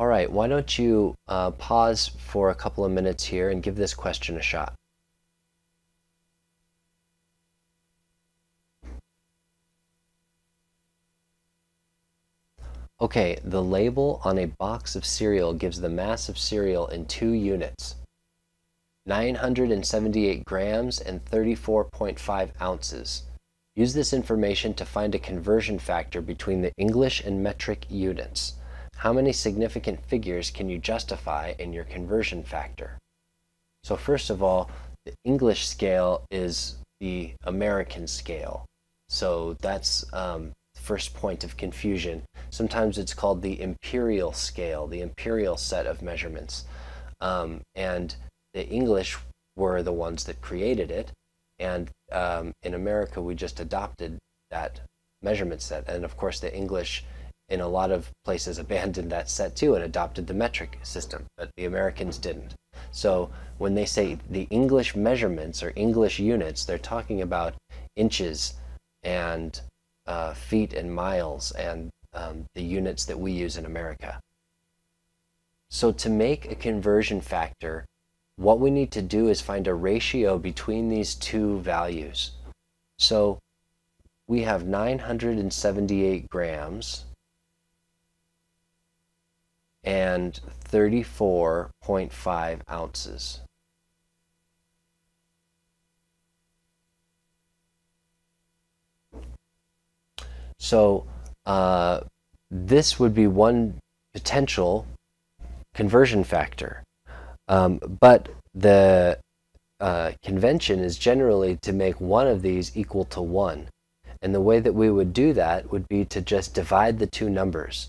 All right, why don't you uh, pause for a couple of minutes here and give this question a shot. Okay, the label on a box of cereal gives the mass of cereal in two units. 978 grams and 34.5 ounces. Use this information to find a conversion factor between the English and metric units. How many significant figures can you justify in your conversion factor? So first of all, the English scale is the American scale. So that's um, first point of confusion. Sometimes it's called the imperial scale, the imperial set of measurements. Um, and the English were the ones that created it. And um, in America, we just adopted that measurement set. And of course, the English in a lot of places abandoned that set too and adopted the metric system, but the Americans didn't. So when they say the English measurements or English units, they're talking about inches and uh, feet and miles and um, the units that we use in America. So to make a conversion factor, what we need to do is find a ratio between these two values. So we have 978 grams and 34.5 ounces. So uh, this would be one potential conversion factor. Um, but the uh, convention is generally to make one of these equal to 1. And the way that we would do that would be to just divide the two numbers.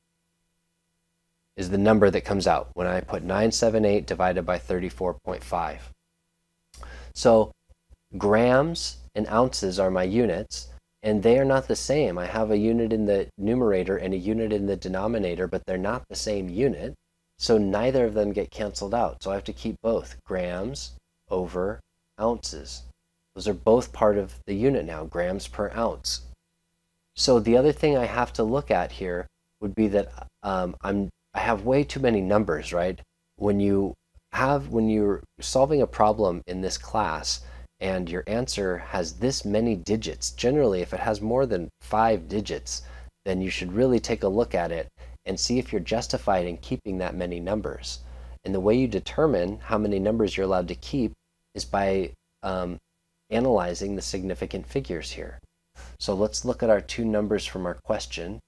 is the number that comes out when I put 978 divided by 34.5. So grams and ounces are my units, and they are not the same. I have a unit in the numerator and a unit in the denominator, but they're not the same unit. So neither of them get canceled out. So I have to keep both grams over ounces. Those are both part of the unit now, grams per ounce. So the other thing I have to look at here would be that um, I'm I have way too many numbers, right? When you have when you're solving a problem in this class, and your answer has this many digits, generally if it has more than five digits, then you should really take a look at it and see if you're justified in keeping that many numbers. And the way you determine how many numbers you're allowed to keep is by um, analyzing the significant figures here. So let's look at our two numbers from our question,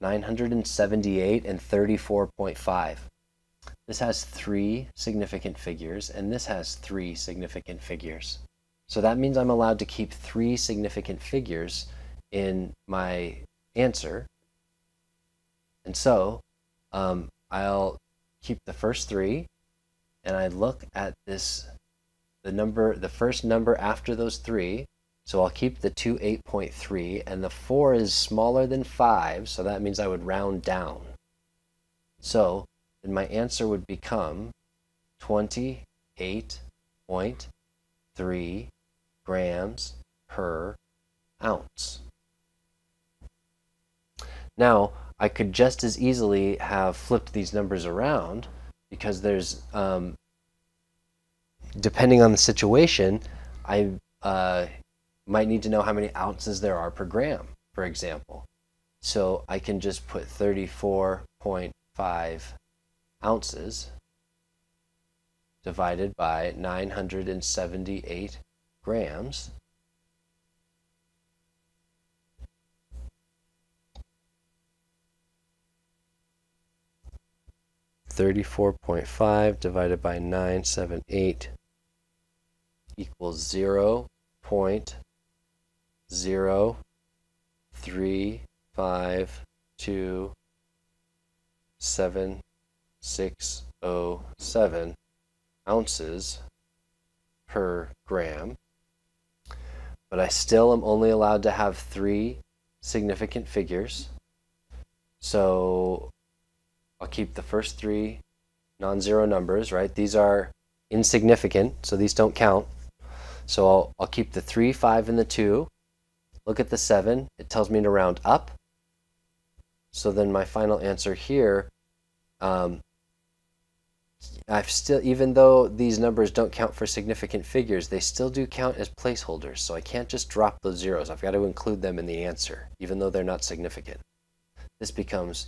978 and 34.5. This has three significant figures, and this has three significant figures. So that means I'm allowed to keep three significant figures in my answer. And so um, I'll keep the first three, and I look at this, the number, the first number after those three. So I'll keep the 2 8.3, and the 4 is smaller than 5, so that means I would round down. So then my answer would become 28.3 grams per ounce. Now, I could just as easily have flipped these numbers around because there's, um, depending on the situation, I uh, might need to know how many ounces there are per gram, for example. So I can just put 34.5 ounces divided by 978 grams. Thirty-four point five divided by nine seven eight equals zero point zero three five two seven 607 ounces per gram, but I still am only allowed to have three significant figures. So I'll keep the first three non-zero numbers, right? These are insignificant, so these don't count. So I'll, I'll keep the 3, 5, and the 2. Look at the 7. It tells me to round up. So then my final answer here, um, I've still, even though these numbers don't count for significant figures, they still do count as placeholders. So I can't just drop those zeros. I've got to include them in the answer, even though they're not significant. This becomes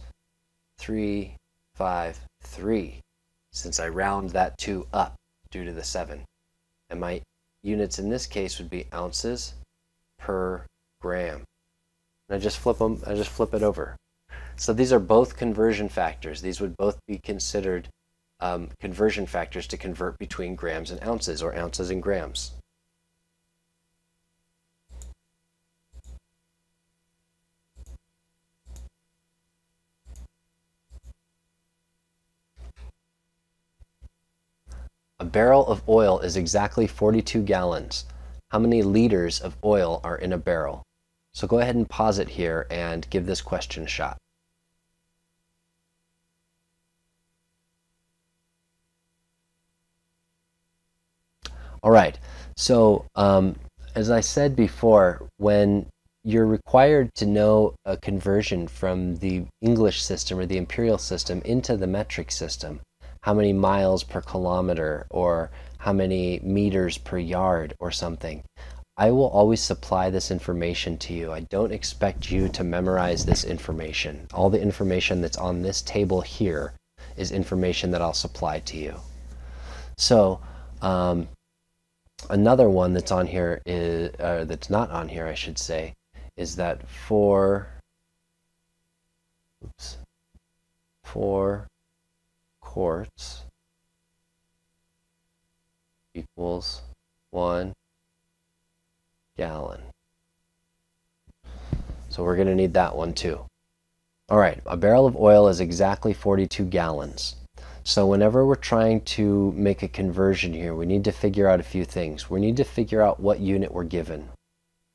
3, 5, 3, since I round that 2 up due to the 7. And my units in this case would be ounces per gram. And I just flip them, I just flip it over. So these are both conversion factors. These would both be considered um, conversion factors to convert between grams and ounces or ounces and grams. A barrel of oil is exactly 42 gallons. How many liters of oil are in a barrel? So go ahead and pause it here and give this question a shot. All right, so um, as I said before, when you're required to know a conversion from the English system or the imperial system into the metric system, how many miles per kilometer or how many meters per yard or something. I will always supply this information to you. I don't expect you to memorize this information. All the information that's on this table here is information that I'll supply to you. So, um, another one that's on here is, uh, that's not on here, I should say, is that four, oops, four quarts equals one gallon. So we're going to need that one too. All right, a barrel of oil is exactly 42 gallons. So whenever we're trying to make a conversion here, we need to figure out a few things. We need to figure out what unit we're given.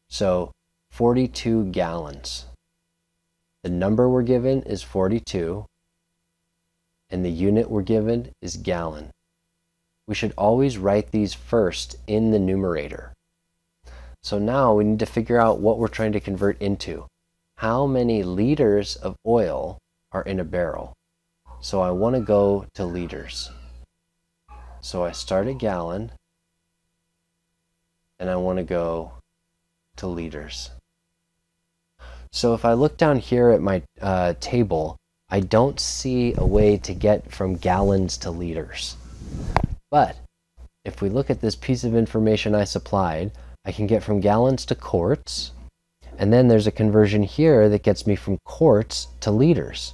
So 42 gallons. The number we're given is 42 and the unit we're given is gallon. We should always write these first in the numerator. So now we need to figure out what we're trying to convert into. How many liters of oil are in a barrel? So I want to go to liters. So I start a gallon and I want to go to liters. So if I look down here at my uh, table, I don't see a way to get from gallons to liters. But if we look at this piece of information I supplied, I can get from gallons to quarts, and then there's a conversion here that gets me from quarts to liters.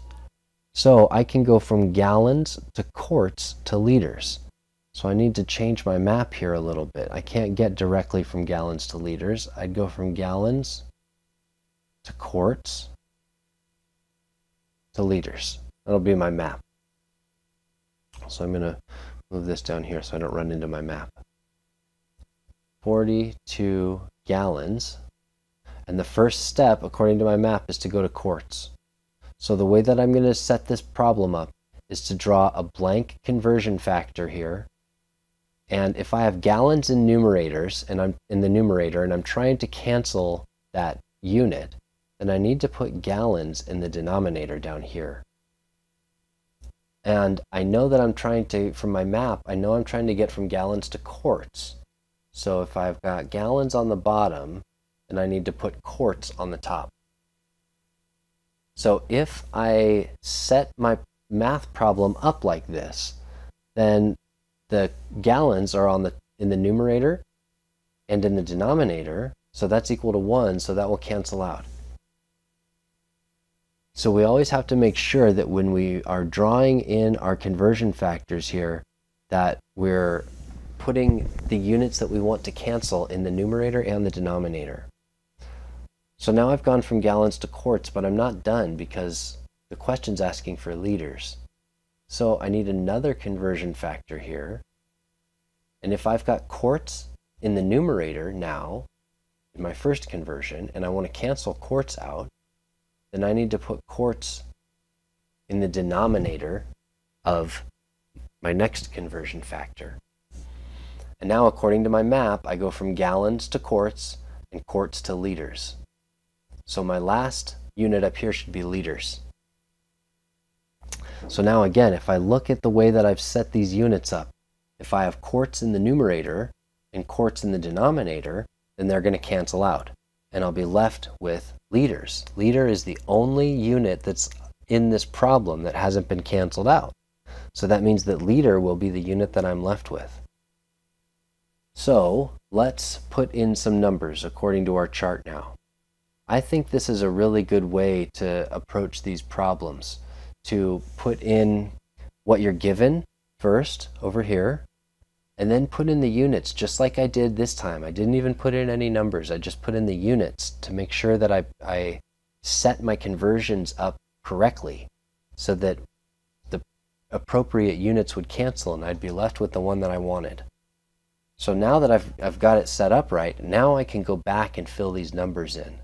So I can go from gallons to quarts to liters. So I need to change my map here a little bit. I can't get directly from gallons to liters. I'd go from gallons to quarts to liters. That'll be my map. So I'm going to move this down here so I don't run into my map. 42 gallons. And the first step, according to my map, is to go to quarts. So the way that I'm going to set this problem up is to draw a blank conversion factor here. And if I have gallons in numerators and I'm in the numerator and I'm trying to cancel that unit, then I need to put gallons in the denominator down here. And I know that I'm trying to, from my map, I know I'm trying to get from gallons to quarts. So if I've got gallons on the bottom, then I need to put quarts on the top. So if I set my math problem up like this, then the gallons are on the in the numerator and in the denominator, so that's equal to 1, so that will cancel out. So we always have to make sure that when we are drawing in our conversion factors here, that we're putting the units that we want to cancel in the numerator and the denominator. So now I've gone from gallons to quarts, but I'm not done because the question's asking for liters. So I need another conversion factor here. And if I've got quarts in the numerator now, in my first conversion, and I want to cancel quarts out, then I need to put quarts in the denominator of my next conversion factor. And now, according to my map, I go from gallons to quarts and quarts to liters. So my last unit up here should be liters. So now again, if I look at the way that I've set these units up, if I have quarts in the numerator and quarts in the denominator, then they're going to cancel out. And I'll be left with liters. Liter is the only unit that's in this problem that hasn't been canceled out. So that means that liter will be the unit that I'm left with. So let's put in some numbers according to our chart now. I think this is a really good way to approach these problems, to put in what you're given first over here, and then put in the units just like I did this time. I didn't even put in any numbers. I just put in the units to make sure that I, I set my conversions up correctly so that the appropriate units would cancel and I'd be left with the one that I wanted. So now that I've, I've got it set up right, now I can go back and fill these numbers in.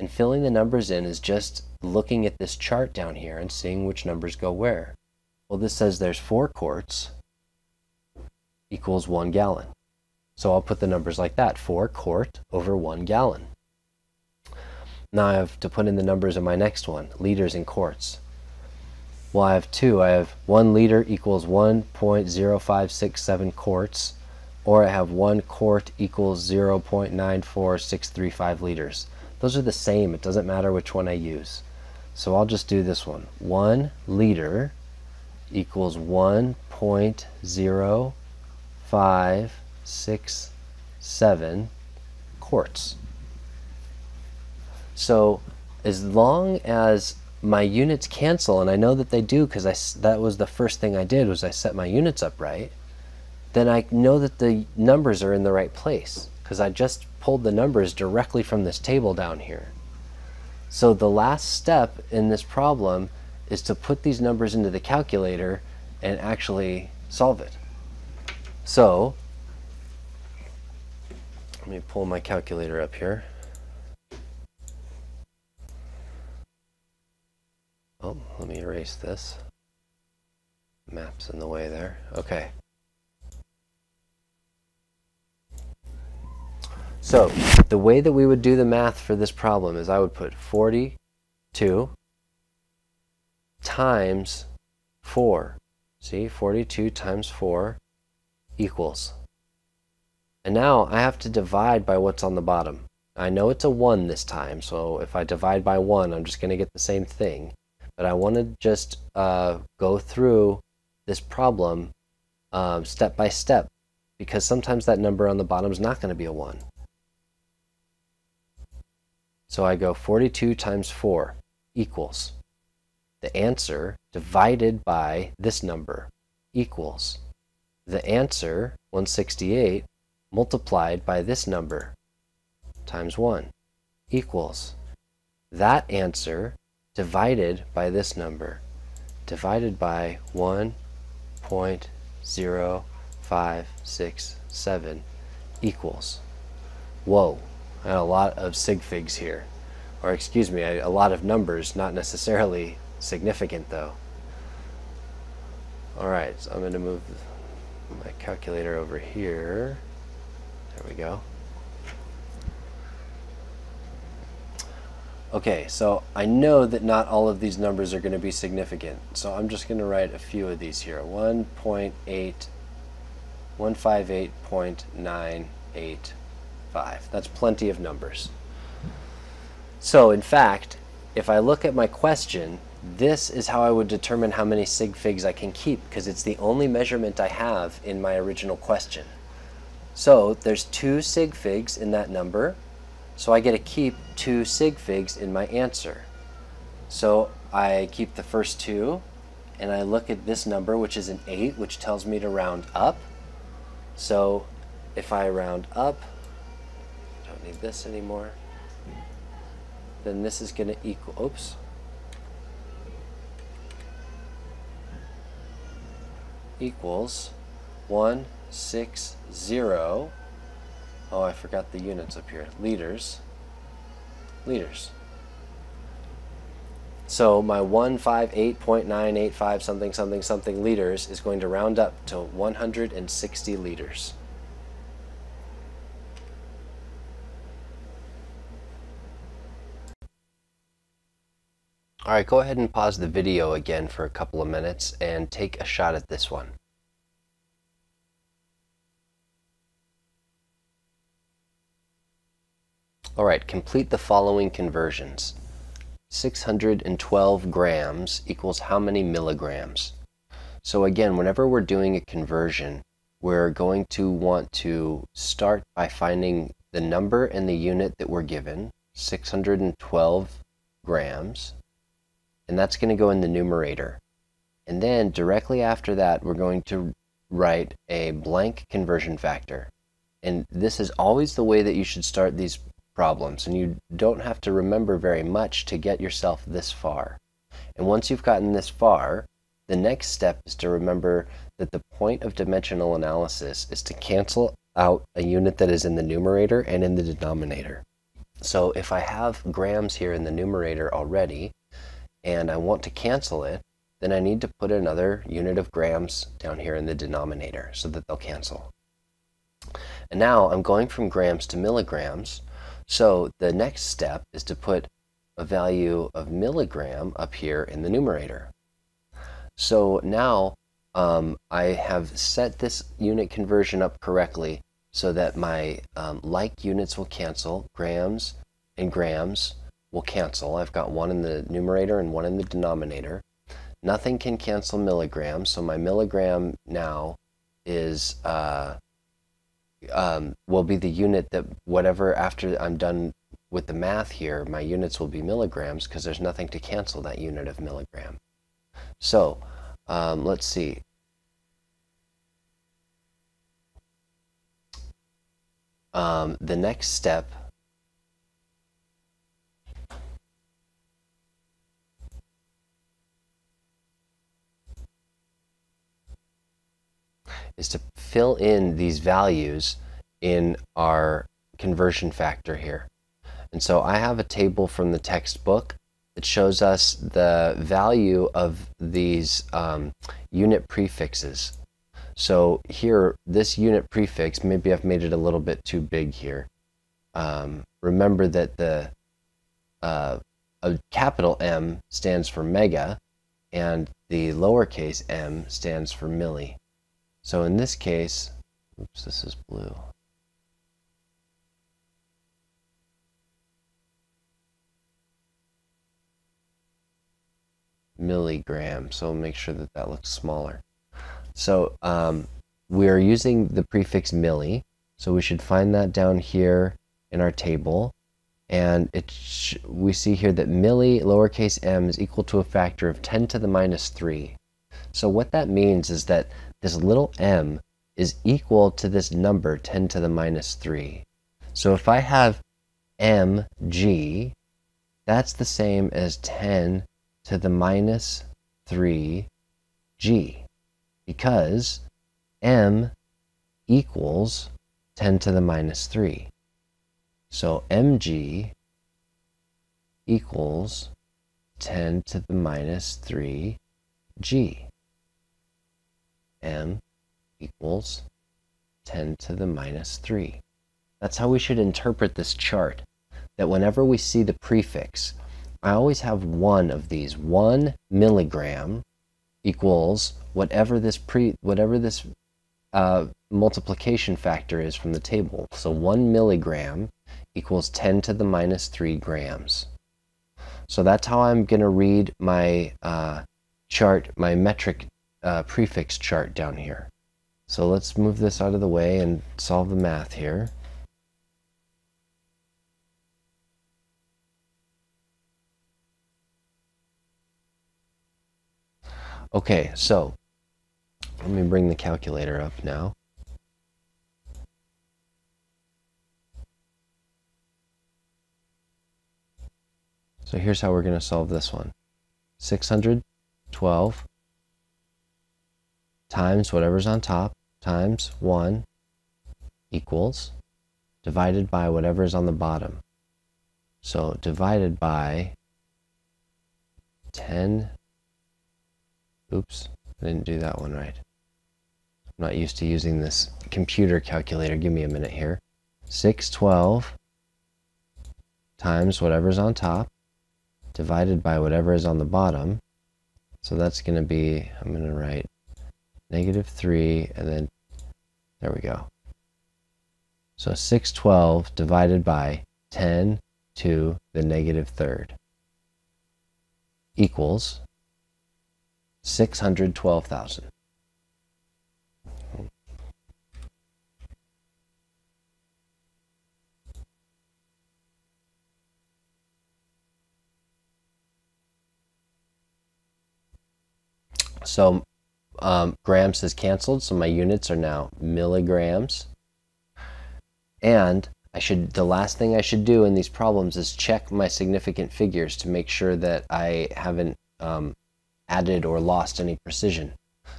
And filling the numbers in is just looking at this chart down here and seeing which numbers go where. Well, this says there's four quarts equals one gallon. So I'll put the numbers like that, four quart over one gallon. Now I have to put in the numbers of my next one, liters and quarts. Well, I have two. I have one liter equals 1.0567 quarts, or I have one quart equals 0.94635 liters. Those are the same. It doesn't matter which one I use. So I'll just do this one. One liter equals 1.0 five, six, seven quarts. So as long as my units cancel, and I know that they do because that was the first thing I did was I set my units up right, then I know that the numbers are in the right place because I just pulled the numbers directly from this table down here. So the last step in this problem is to put these numbers into the calculator and actually solve it. So, let me pull my calculator up here. Oh, let me erase this. Map's in the way there. Okay. So, the way that we would do the math for this problem is I would put 42 times 4. See, 42 times 4 equals. And now I have to divide by what's on the bottom. I know it's a 1 this time, so if I divide by 1, I'm just going to get the same thing. But I want to just uh, go through this problem um, step by step, because sometimes that number on the bottom is not going to be a 1. So I go 42 times 4 equals. The answer divided by this number equals. The answer, 168, multiplied by this number, times 1, equals. That answer divided by this number, divided by 1.0567 equals. Whoa, Had a lot of sig figs here. Or excuse me, a lot of numbers, not necessarily significant though. Alright, so I'm going to move my calculator over here. There we go. Okay, so I know that not all of these numbers are going to be significant, so I'm just going to write a few of these here. 1.8, 158.985. That's plenty of numbers. So in fact, if I look at my question, this is how I would determine how many sig figs I can keep because it's the only measurement I have in my original question. So there's two sig figs in that number, so I get to keep two sig figs in my answer. So I keep the first two, and I look at this number, which is an 8, which tells me to round up. So if I round up, need this anymore, then this is going to equal, oops, equals 160. Oh, I forgot the units up here. Liters. Liters. So my 158.985 something something something liters is going to round up to 160 liters. Alright, go ahead and pause the video again for a couple of minutes and take a shot at this one. Alright, complete the following conversions. 612 grams equals how many milligrams? So again, whenever we're doing a conversion, we're going to want to start by finding the number and the unit that we're given, 612 grams, and that's going to go in the numerator. And then directly after that, we're going to write a blank conversion factor. And this is always the way that you should start these problems, and you don't have to remember very much to get yourself this far. And once you've gotten this far, the next step is to remember that the point of dimensional analysis is to cancel out a unit that is in the numerator and in the denominator. So if I have grams here in the numerator already, and I want to cancel it, then I need to put another unit of grams down here in the denominator so that they'll cancel. And now I'm going from grams to milligrams, so the next step is to put a value of milligram up here in the numerator. So now um, I have set this unit conversion up correctly so that my um, like units will cancel, grams and grams will cancel. I've got one in the numerator and one in the denominator. Nothing can cancel milligrams, so my milligram now is uh, um, will be the unit that whatever after I'm done with the math here, my units will be milligrams because there's nothing to cancel that unit of milligram. So um, let's see. Um, the next step is to fill in these values in our conversion factor here. And so I have a table from the textbook that shows us the value of these um, unit prefixes. So here, this unit prefix, maybe I've made it a little bit too big here. Um, remember that the uh, a capital M stands for mega, and the lowercase m stands for milli. So in this case, oops, this is blue. milligram, so make sure that that looks smaller. So um, we are using the prefix milli, so we should find that down here in our table. And it we see here that milli lowercase m is equal to a factor of 10 to the minus 3. So what that means is that this little m is equal to this number 10 to the minus 3. So if I have mg, that's the same as 10 to the minus 3g because m equals 10 to the minus 3. So mg equals 10 to the minus 3g m equals 10 to the minus 3. That's how we should interpret this chart. That whenever we see the prefix, I always have one of these. One milligram equals whatever this pre whatever this uh, multiplication factor is from the table. So one milligram equals 10 to the minus 3 grams. So that's how I'm going to read my uh, chart, my metric uh, prefix chart down here. So let's move this out of the way and solve the math here. Okay, so let me bring the calculator up now. So here's how we're going to solve this one. 612 times whatever's on top times 1 equals divided by whatever is on the bottom. So divided by 10, oops, I didn't do that one right. I'm not used to using this computer calculator. Give me a minute here. 612 times whatever's on top divided by whatever is on the bottom. So that's going to be, I'm going to write negative 3 and then there we go. So 612 divided by 10 to the negative third equals 612,000. So um, grams is canceled, so my units are now milligrams. And I should the last thing I should do in these problems is check my significant figures to make sure that I haven't um, added or lost any precision.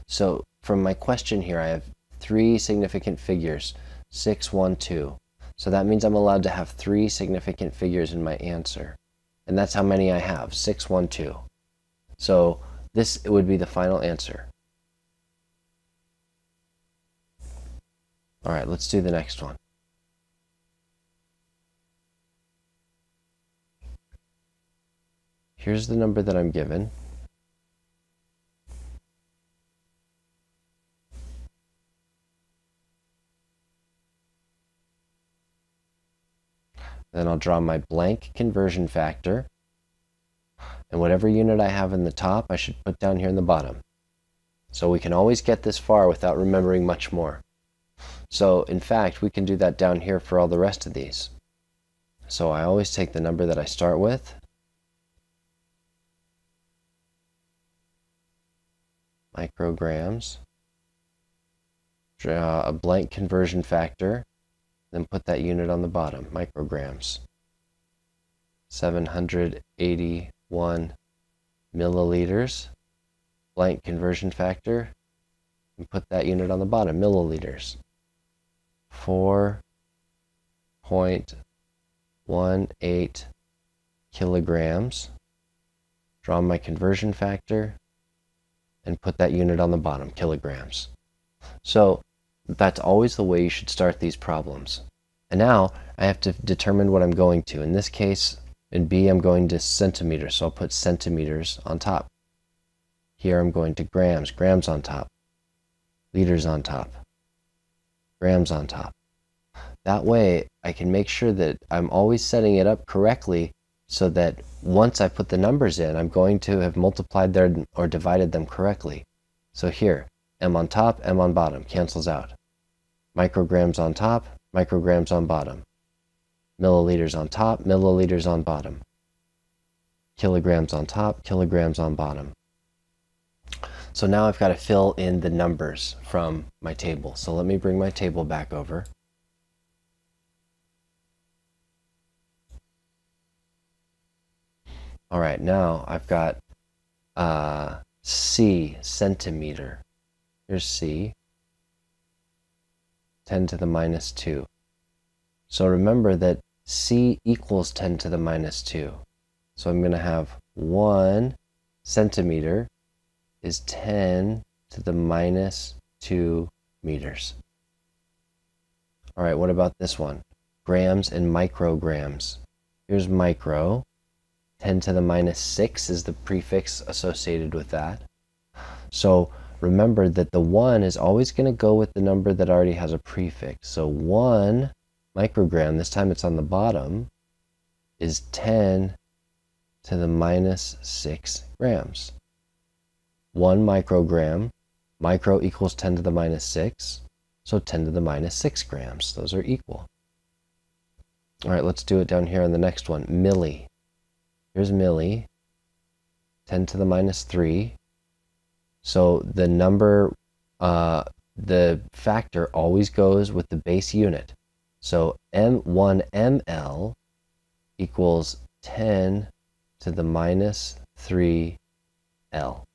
So from my question here, I have three significant figures, 6, 1, 2. So that means I'm allowed to have three significant figures in my answer. And that's how many I have, 6, 1, 2. So this would be the final answer. All right, let's do the next one. Here's the number that I'm given. Then I'll draw my blank conversion factor. And whatever unit I have in the top, I should put down here in the bottom. So we can always get this far without remembering much more. So in fact, we can do that down here for all the rest of these. So I always take the number that I start with, micrograms, draw a blank conversion factor, then put that unit on the bottom, micrograms. 781 milliliters, blank conversion factor, and put that unit on the bottom, milliliters. 4.18 kilograms. Draw my conversion factor and put that unit on the bottom, kilograms. So that's always the way you should start these problems. And now I have to determine what I'm going to. In this case, in B, I'm going to centimeters, so I'll put centimeters on top. Here I'm going to grams, grams on top, liters on top, grams on top. That way, I can make sure that I'm always setting it up correctly so that once I put the numbers in, I'm going to have multiplied them or divided them correctly. So here, m on top, m on bottom, cancels out micrograms on top, micrograms on bottom, milliliters on top, milliliters on bottom, kilograms on top, kilograms on bottom. So now I've got to fill in the numbers from my table. So let me bring my table back over. All right, now I've got uh, C, centimeter. Here's C. 10 to the minus 2. So remember that c equals 10 to the minus 2. So I'm going to have 1 centimeter is 10 to the minus 2 meters. All right, what about this one? Grams and micrograms. Here's micro. 10 to the minus 6 is the prefix associated with that. So remember that the 1 is always going to go with the number that already has a prefix. So 1 microgram, this time it's on the bottom, is 10 to the minus 6 grams. 1 microgram, micro equals 10 to the minus 6, so 10 to the minus 6 grams. Those are equal. All right, let's do it down here on the next one. Milli. Here's milli. 10 to the minus 3 so the number, uh, the factor always goes with the base unit. So M1 ml equals 10 to the minus 3 L.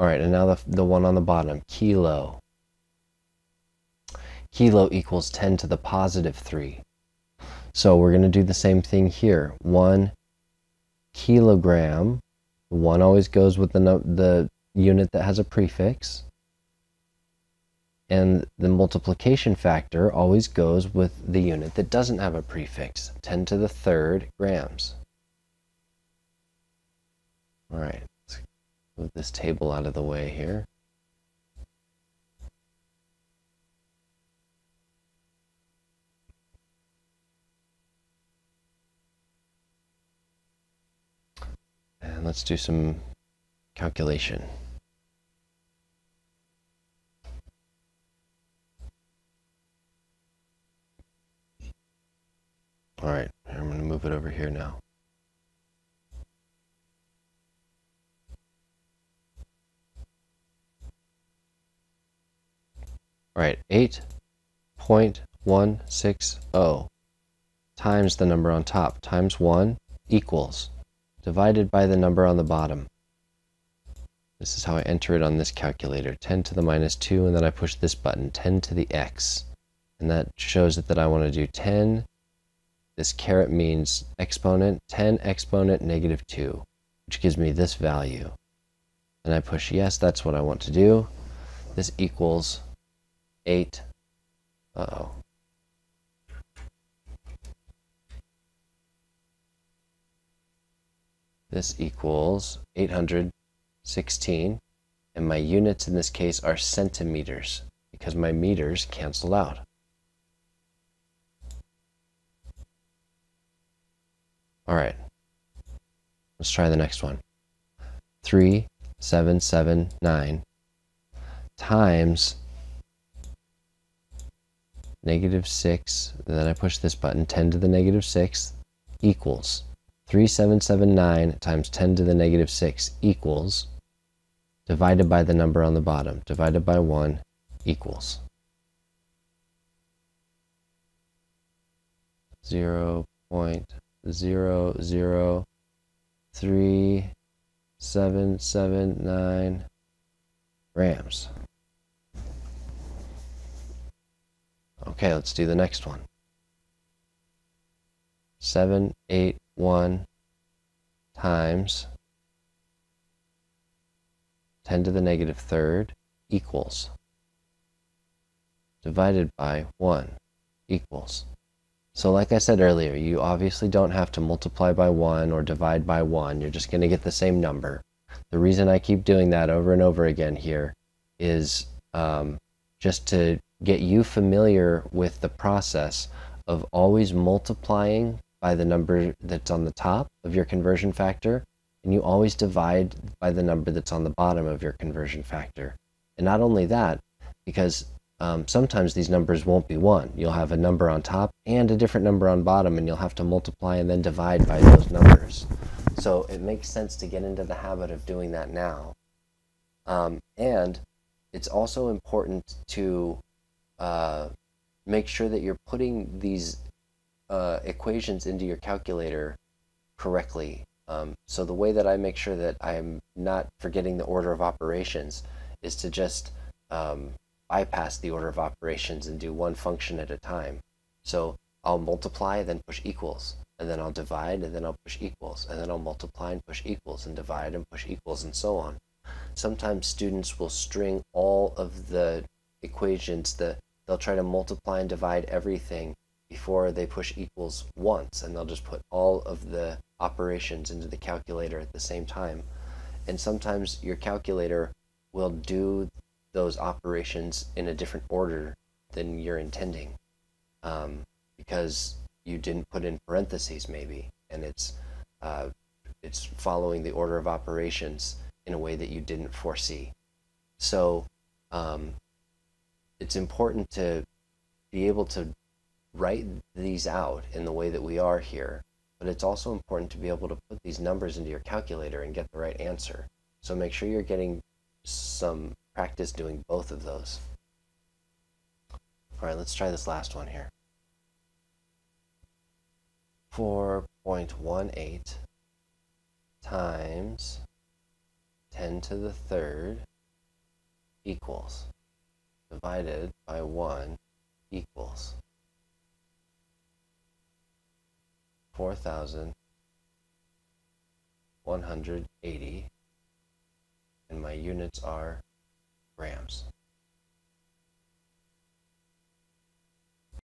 All right, and now the, the one on the bottom, kilo. Kilo equals 10 to the positive 3. So we're going to do the same thing here. 1 kilogram, 1 always goes with the, the unit that has a prefix. And the multiplication factor always goes with the unit that doesn't have a prefix, 10 to the third grams. All right, move this table out of the way here. And let's do some calculation. All right, I'm going to move it over here now. All right, 8.160 times the number on top times 1 equals divided by the number on the bottom. This is how I enter it on this calculator. 10 to the minus 2, and then I push this button, 10 to the x. And that shows it that I want to do 10 this caret means exponent, 10 exponent negative 2, which gives me this value. And I push yes, that's what I want to do. This equals 8. Uh-oh. This equals 816. And my units in this case are centimeters because my meters cancel out. All right. Let's try the next one. 3779 times negative 6, then I push this button, 10 to the negative 6 equals 3779 times 10 to the negative 6 equals divided by the number on the bottom, divided by 1 equals 0 zero zero three seven seven nine grams. Okay, let's do the next one. Seven eight one times ten to the negative third equals divided by one equals so like I said earlier, you obviously don't have to multiply by 1 or divide by 1. You're just going to get the same number. The reason I keep doing that over and over again here is um, just to get you familiar with the process of always multiplying by the number that's on the top of your conversion factor, and you always divide by the number that's on the bottom of your conversion factor. And not only that, because um, sometimes these numbers won't be 1. You'll have a number on top and a different number on bottom, and you'll have to multiply and then divide by those numbers. So it makes sense to get into the habit of doing that now. Um, and it's also important to uh, make sure that you're putting these uh, equations into your calculator correctly. Um, so the way that I make sure that I'm not forgetting the order of operations is to just um, bypass the order of operations and do one function at a time. So I'll multiply, then push equals, and then I'll divide, and then I'll push equals, and then I'll multiply and push equals, and divide and push equals, and so on. Sometimes students will string all of the equations, the, they'll try to multiply and divide everything before they push equals once, and they'll just put all of the operations into the calculator at the same time. And sometimes your calculator will do those operations in a different order than you're intending um, because you didn't put in parentheses maybe and it's uh, it's following the order of operations in a way that you didn't foresee so um, it's important to be able to write these out in the way that we are here but it's also important to be able to put these numbers into your calculator and get the right answer so make sure you're getting some practice doing both of those. All right, let's try this last one here. 4.18 times 10 to the third equals divided by 1 equals 4,180 and my units are grams.